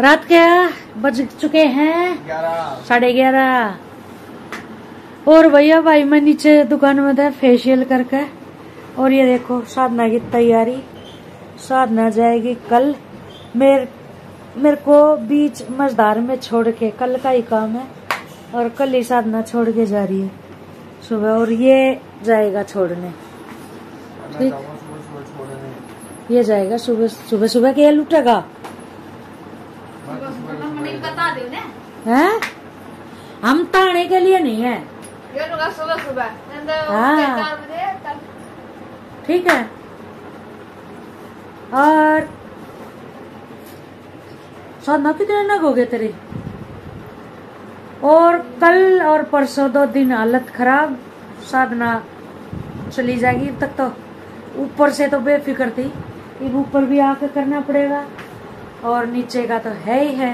रात के बज चुके हैं? साढ़े ग्यारह। और भैया भाई मैं नीचे दुकान में था फेशियल करके। और ये देखो साधना की तैयारी। साधना जाएगी कल। मेरे मेरे को बीच मजदार में छोड़ के कल का ही काम है। और कल ही साधना छोड़ के जा रही है। सुबह और ये जाएगा छोड़ने। ठीक? ये जाएगा सुबह सुबह सुबह के लुटेगा बता दो ना हैं? हम ताने के लिए नहीं है। सुबह सुबह। हाँ। ठीक है। और साधना कितने नग हो गए तेरे? और कल और परसों दो दिन हालत खराब। साधना चली जाएगी अब तक तो। ऊपर से तो बेफिक्र थी। ऊपर भी आके करना पड़ेगा। और नीचे का तो है ही है।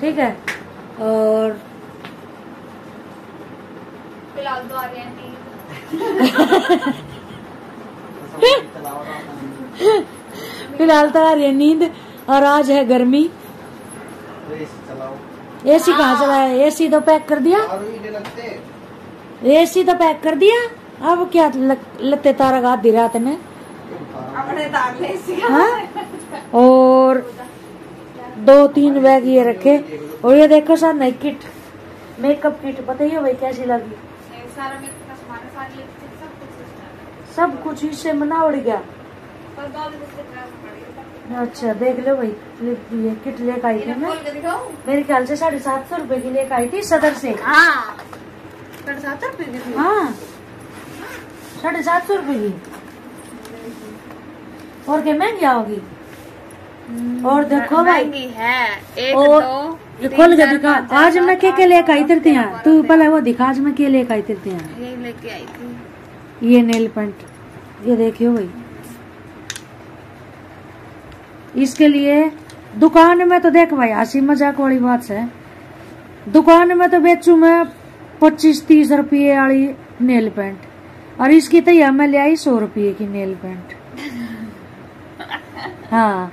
ठीक है। और फ़िलहाल तो आ रही आंटी फ़िलहाल तो आ रही है नींद और आज है गर्मी। चलाओ एसी कहाँ चला है एसी तो पैक कर दिया। ए सी तो पैक कर दिया। अब क्या लते तारा आधी रात ने अपने दाग ले हाँ? और दो तीन बैग ये रखे और ये देखो सर नई किट मेकअप किट बताइए भाई कैसी लगी सब कुछ है इससे मना उड़ गया। अच्छा देख लो भाई ये- किट लेकर आई थी मैं। मेरे ख्याल से साढ़े सात सौ रुपये की लेकर आई थी सदर से। हाँ। साढ़े सात रुपए की हाँ। साढ़े सात सौ रुपये की। और क्या महँगी होगी? और देखो भाई। है एक और दो ये खोल के दिखा। आज मैं के के लेकर आई तेरे यहाँ तू पहले वो दिखा आज मैं के लेकर आई तेरे यहाँ लेके आई थी। ये नेल पेंट। ये देखियो भाई। इसके लिए दुकान में तो देख भाई हँसी मज़ाक वाली बात है। दुकान में तो बेचू मैं पच्चीस तीस रुपये वाली नेल पेंट। और इसकी तो यह मैं ले आई सौ रुपये की नेल पेंट। हाँ।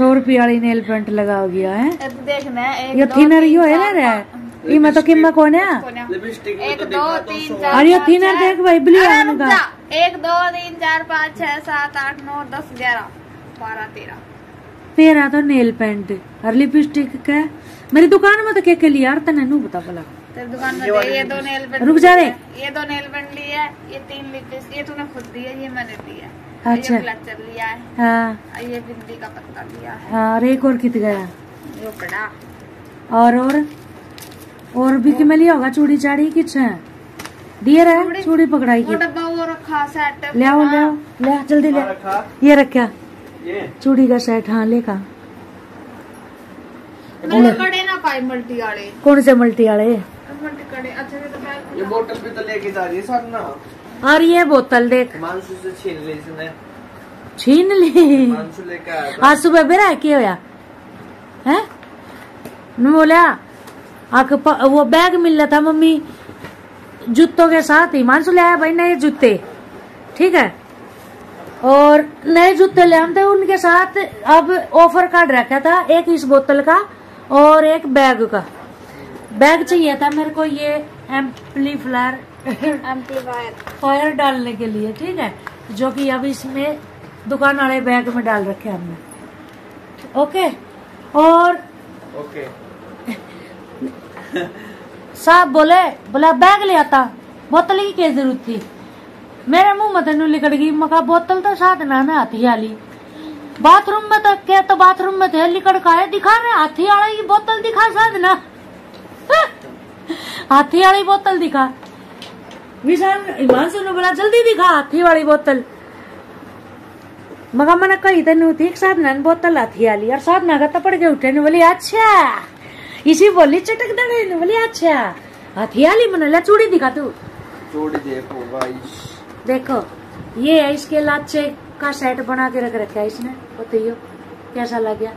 सौ रुपये वाली नेल पेंट लगा गया है। देखना ये थिनर यो है ना रे? मैं तो किम्मा कौन है? एक दो तीन चार और थिनर। देख भाई ब्लू अरे। एक दो तीन चार पाँच छह सात आठ नौ दस ग्यारह। बारह तेरह। तेरा तो नेल पेंट। और लिपस्टिक का? मेरी दुकान में तो के के लिए यार तने? नू बता भला। तेरी दुकान में दे, ये दो नेल पेंट रुक जा रे। ये दो नेल पेंट लिए ये तीन लिपस्टिक ये तूने खुद दिया ये मैंने दिया। है अच्छा। क्लचर लिया है। हाँ। ये बिंदी का पत्ता लिया है। हाँ और एक और कित गया। और और? और भी कि में लिया होगा चूड़ी चाड़ी किच है दिए रहे? चूड़ी पकड़ाई की? डब्बा वो रखा सेट ले आओ ले आओ ले जल्दी ले। ये रखा चूड़ी का सेट हाँ ले का मल्टी कड़े ना पाए मल्टी वाले। कौन से मल्टी वाले? कड़े अच्छा ये तो ये बोतल भी तो लेके जा रही है ना और ये बोतल देख। मानसू से छीन ली इसने। छीन ली? मानसू लेके आया आज सुबह बेरा क्या होया? है? बोला आके वो बैग मिल रहा था मम्मी जूतों के साथ ही। मानसू ले आया भाई नए जूते ठीक है? और नए जूते ले आते उनके साथ अब ऑफ़र कार्ड रखा था एक इस बोतल का और एक बैग का। बैग चाहिए था मेरे को ये एम्पलीफायर एम्पलीफायर। फायर डालने के लिए ठीक है? जो कि अब इसमें दुकान वाले बैग में डाल रखे हमने। ओके? और ओके। साहब बोले बोला बैग ले आता। बोतल की क्या ज़रूरत थी? मेरे मुँह में तेन लिकड़ गई। मका बोतल तो साथ ना ना हाथी वाली बाथरूम में तो क्या तो बाथरूम में थे लिकड़ का है दिखा रहे हाथी वाली की बोतल दिखा साथ ना। हाथी वाली बोतल दिखा। विशाल हिमांशु ने बोला जल्दी दिखा हाथी वाली बोतल। मगा मैंने कही तेन थी साथ ना बोतल हाथी वाली और साथ ना का पड़ के उठे ने बोली अच्छा। इसी बोली चटक दे ने बोली अच्छा। हाथी वाली मैंने ला चूड़ी दिखा तू। चूड़ी देखो भाई। देखो ये है इसके लाचे का सेट बना के रख रखा है इसने बताइयो कैसा लग गया?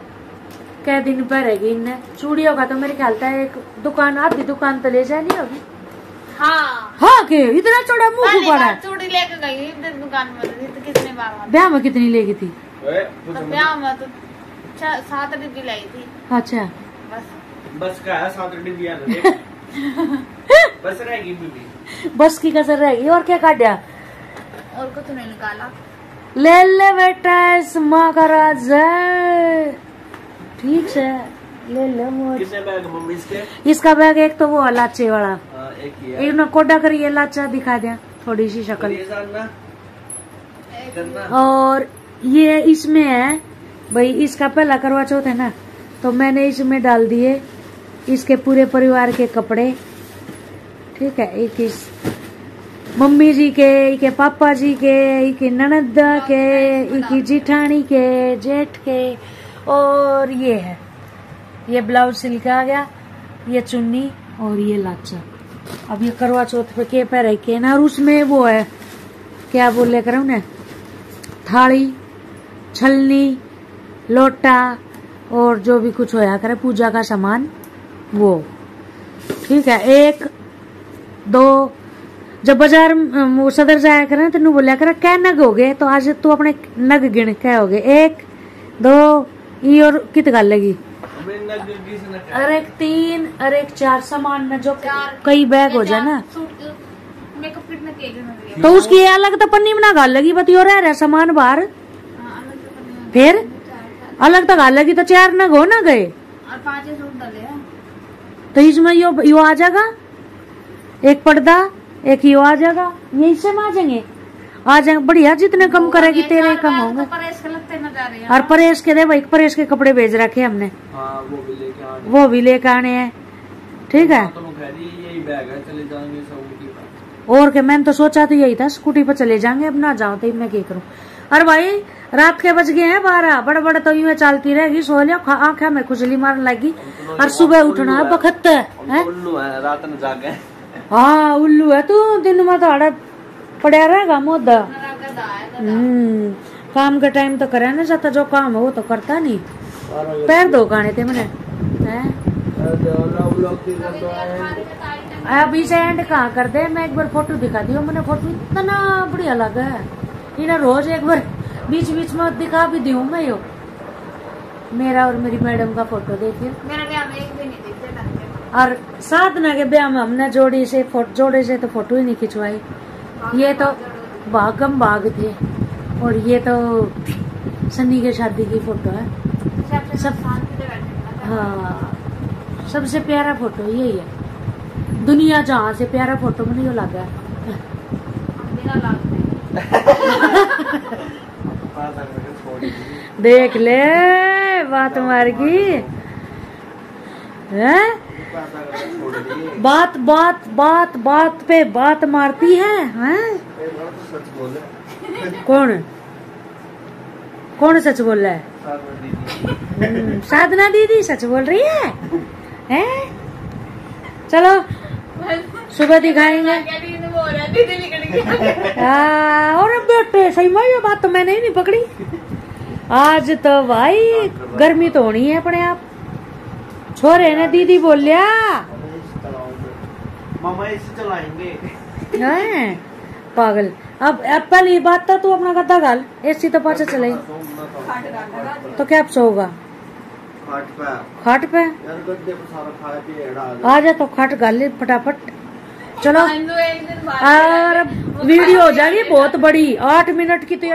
कै दिन पहरेगी इनने। चूड़ियों का तो मेरे ख्याल था एक दुकान आधी दुकान तो ले जानी होगी। हाँ। हाँ के? इतना चौड़ा मुँह पड़ा? चूड़ी लेके गई इधर दुकान में तो कितने ब्याह में कितनी लेगी थी? तो ब्याह में तो सात डिब्बी लाई थी। अच्छा। बस। बस का सात डिब्बियाँ लगे बस रहेगी बस की कसर रहेगी और क्या काटा और कुछ नहीं निकाला। ले ले बेटा इस माँ का राज है। ठीक है। ले लो कितने बैग मम्मी इसके? इसका बैग एक तो वो लाचे वाला। हाँ, एक एक ना कोडा करिए लाचा दिखा दिया थोड़ी सी शक्ल। ये और ये इसमें है भाई इसका पहला करवा चौथ है ना तो मैंने इसमें डाल दिए इसके पूरे परिवार के कपड़े। ठीक है एक इस मम्मी जी के एक पापा जी के एक ननद के एक जिठानी के जेठ के और ये है। ये ब्लाउज सिल्क आ गया, ये चुन्नी और ये लाचा। अब ये करवा चौथ पे के पैर के ना उसमें वो है, क्या बोले कर उन्हें? थाली, छलनी, लोटा और जो भी कुछ होया करे, पूजा का सामान, वो। ठीक है, एक, दो, जब बाज़ार सदर जाया करे तेन बोलिया करे, क्या नग हो गए? तो आज तू अपने नग गिन, क्या हो गए? एक, दो ई और कित गल लगी और एक तीन और एक चार सामान में जो कई बैग हो जाए ना। तो उसकी ये अलग तो पन्नी में ना गल लगी बती और रह रहा सामान बाहर? हाँ, से हैं। फिर? चार। अलग तो गल लगी तो चार नग हो ना गए। और पाँच ही सूट डाले हैं तो इसमें यो यो आ जाएगा? एक पर्दा एक यो आ जाएगा? ये इससे में आ जाएँगे। आ जाएँगे बढ़िया जितने कम करेगी तेरे कम होंगे। तो परेश के लगते नज़र आ रहे हैं। और परेश के दे भाई परेश के कपड़े भेज रखे हमने। हाँ वो भी लेके आने वो भी लेकर आने हैं। ठीक है? तो यही बैग है चले जाएँगे और के मैंने तो सोचा तो यही था स्कूटी पर चले जाएँगे अब ना जाओ तो मैं क्या करूँ? अरे भाई रात के बज गए हैं बारह बड़े बड़े तो यूँ चलती रहेगी सो लियो आँखें में खुजली मारने लगी। और सुबह उठना है। बखत है तो उल्लू है रात में जागे हाँ। उल्लू है तू दिन में तो आड़ा पड़ा रहेगा मोदा। हम्म। काम के टाइम तो करे ना जाता जो काम है वो तो करता नहीं पैर दो गाने थे मैंने हैं? अब इसे एंड कहाँ कर दे मैं एक बार फ़ोटो दिखा दियो मैंने फ़ोटो इतना बढ़िया लगा है इन्हें रोज एक बार बीच बीच में दिखा भी दियो मैं यो मेरा और मेरी मैडम का फ़ोटो देखिए और साधना के ब्याह में हमने जोड़ी से फ़ोटो जोड़े से तो फ़ोटो ही नहीं खिंचवाई ये तो भागम भाग थे और ये तो सनी के शादी की फ़ोटो है। सबसे सब- बैठे हाँ सबसे प्यारा फ़ोटो यही है। दुनिया जहाँ से प्यारा फ़ोटो में नहीं लगा है। देख ले बात मार की। है? बात बात बात बात पे बात मारती है हैं? सच बोले कौन? कौन सच बोल रहा है? दीदी साधना दीदी सच बोल रही है? हैं? चलो सुबह दिखाएँगे। है और अब बेटे सही में ये बात तो मैंने ही नहीं पकड़ी। आज तो भाई गर्मी तो होनी है अपने आप। छोरे ने दीदी बोल लिया मामा इसे चलाएँगे। हैं? पागल। अब एप्पल ये बात तो तू अपना गद्दा गाल एसी तो पाछा चले। तो क्या अब सोगा खाट पे। आ जा तो खाट गाल ले फटाफट। चलो। और वीडियो हो जाएगी बहुत बड़ी। आठ मिनट की तो